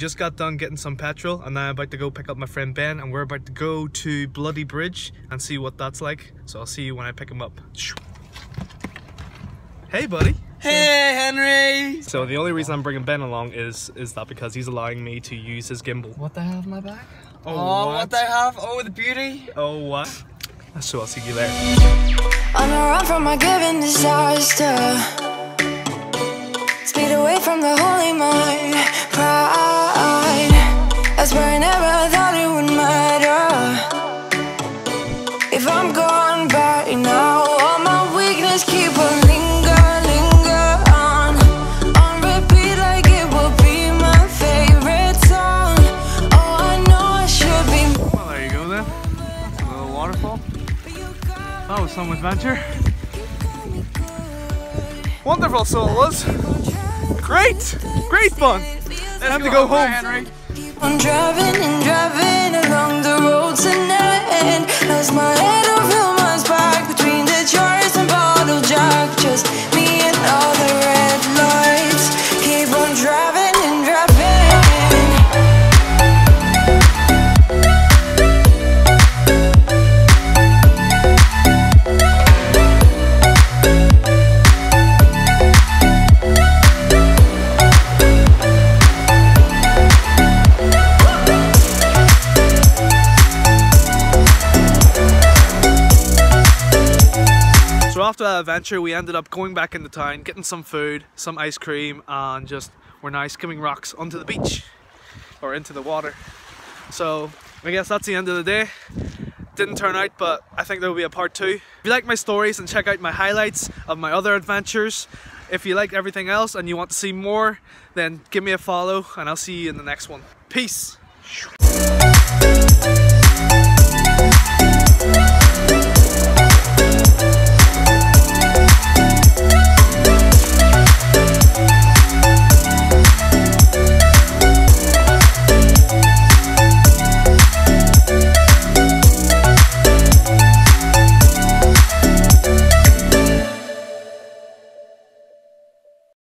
Just got done getting some petrol and now I'm about to go pick up my friend Ben and we're about to go to Bloody Bridge and see what that's like. So I'll see you when I pick him up. Hey buddy! Hey Henry! So the only reason I'm bringing Ben along is is that because he's allowing me to use his gimbal. What do I have in my bag? Oh, Oh, what? what do have? Oh, the beauty! Oh what? So I'll see you there. On the run from my given disaster. Speed away from the holy mind. Never thought it would matter. If I'm gone by now, all my weakness keep on linger, linger on. On repeat, like it will be my favorite song. Oh, I know I should be. Well there you go then. That's a little waterfall. That was some adventure. Wonderful so it was. Great! Great fun! Time to go home. Henry. I'm driving and driving along the road tonight. After that adventure, we ended up going back into town, getting some food, some ice cream, and just we're now skimming rocks onto the beach or into the water. So I guess that's the end of the day. Didn't turn out, but I think there will be a part two. If you like my stories and check out my highlights of my other adventures, if you like everything else and you want to see more, then give me a follow and I'll see you in the next one. Peace.